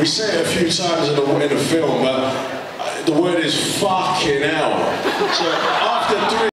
we say it a few times in the, in the film, but uh, the word is fucking hell. So after three